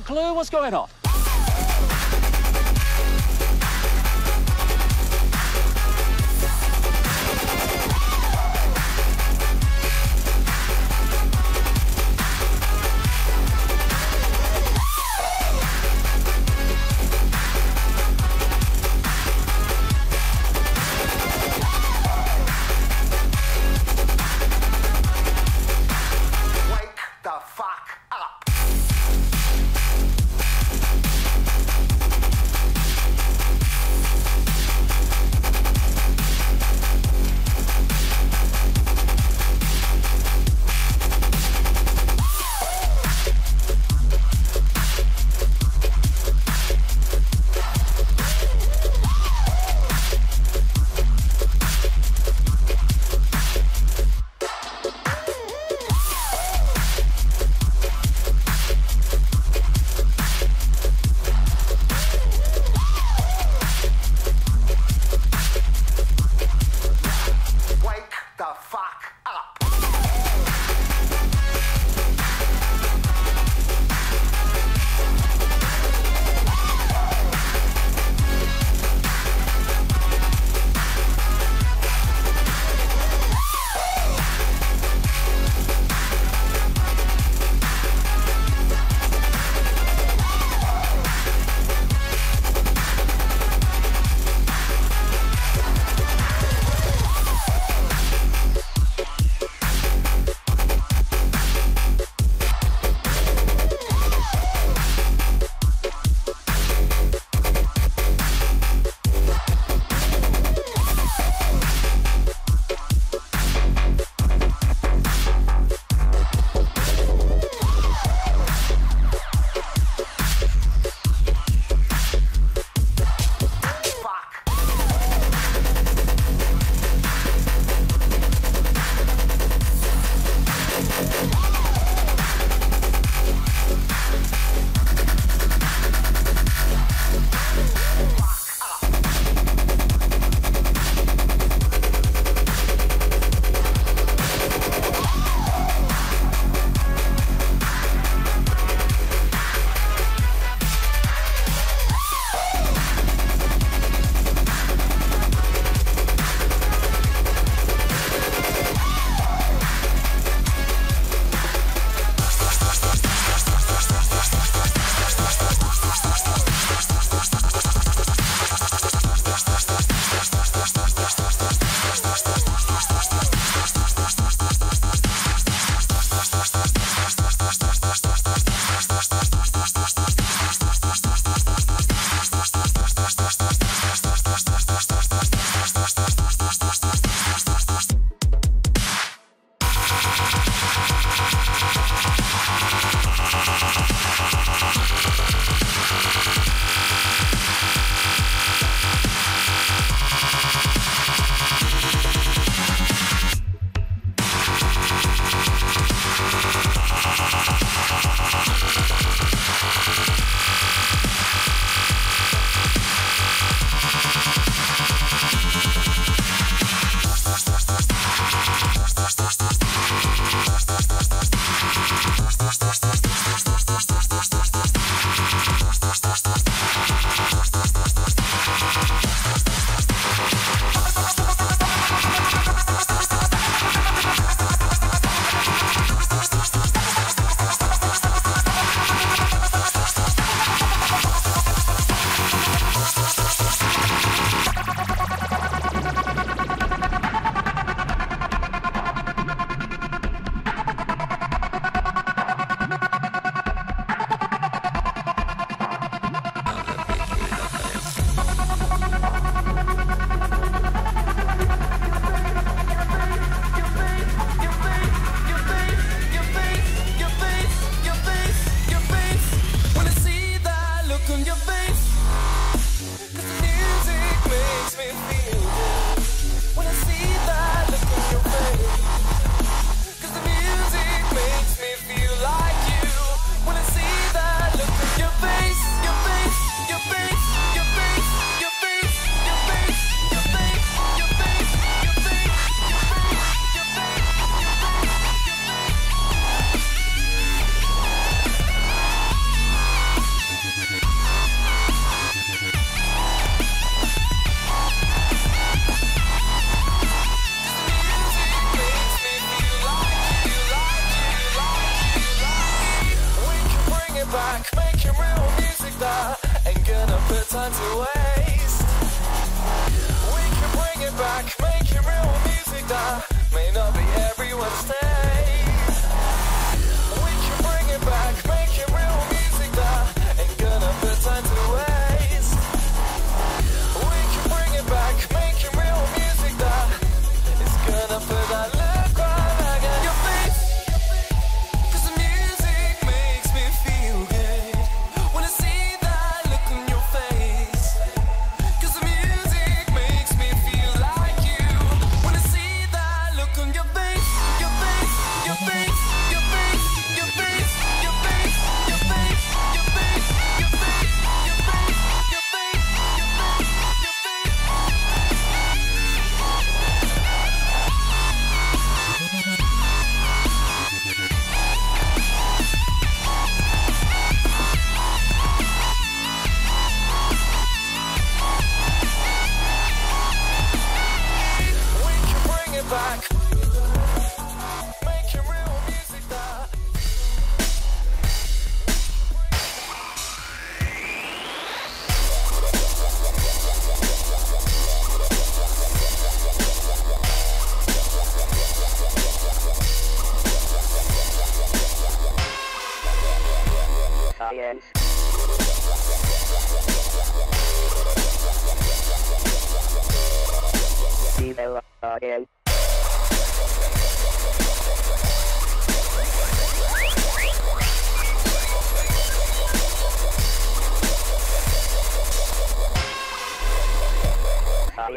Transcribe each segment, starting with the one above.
clue what's going on?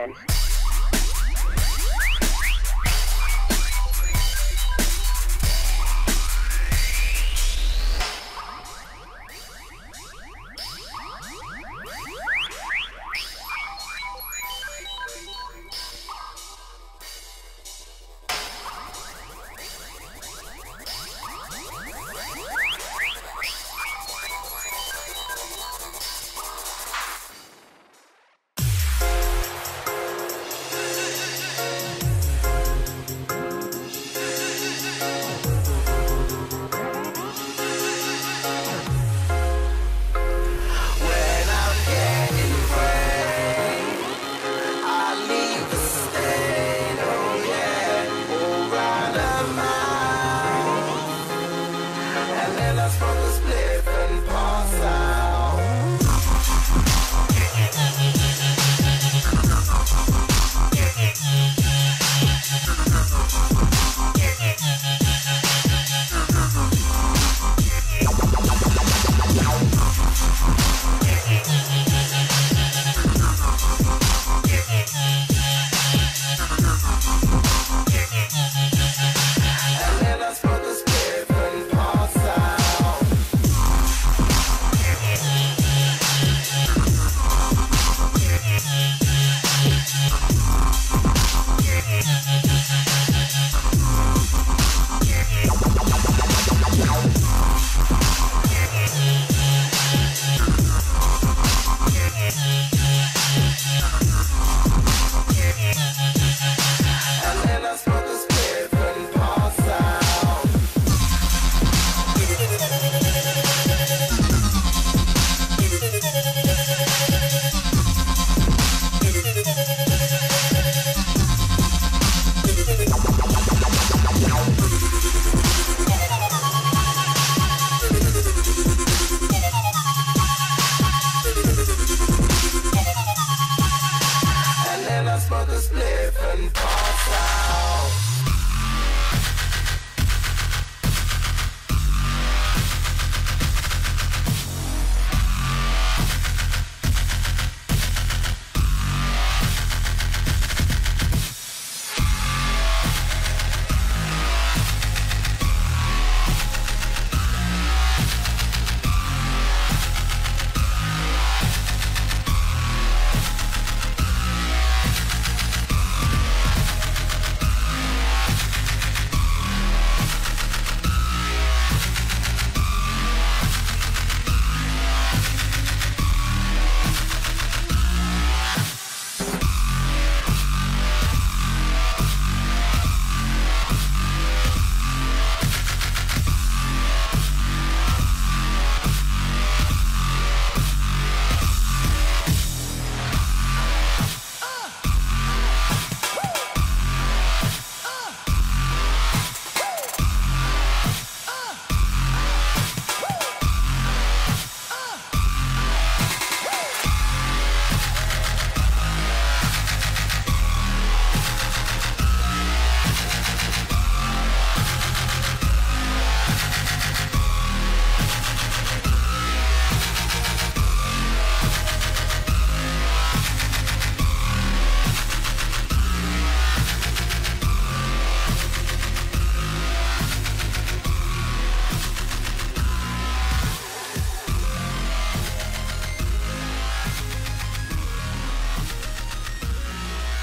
Again.